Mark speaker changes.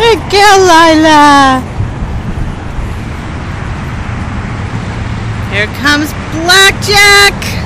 Speaker 1: Kill Lila! Here comes Blackjack!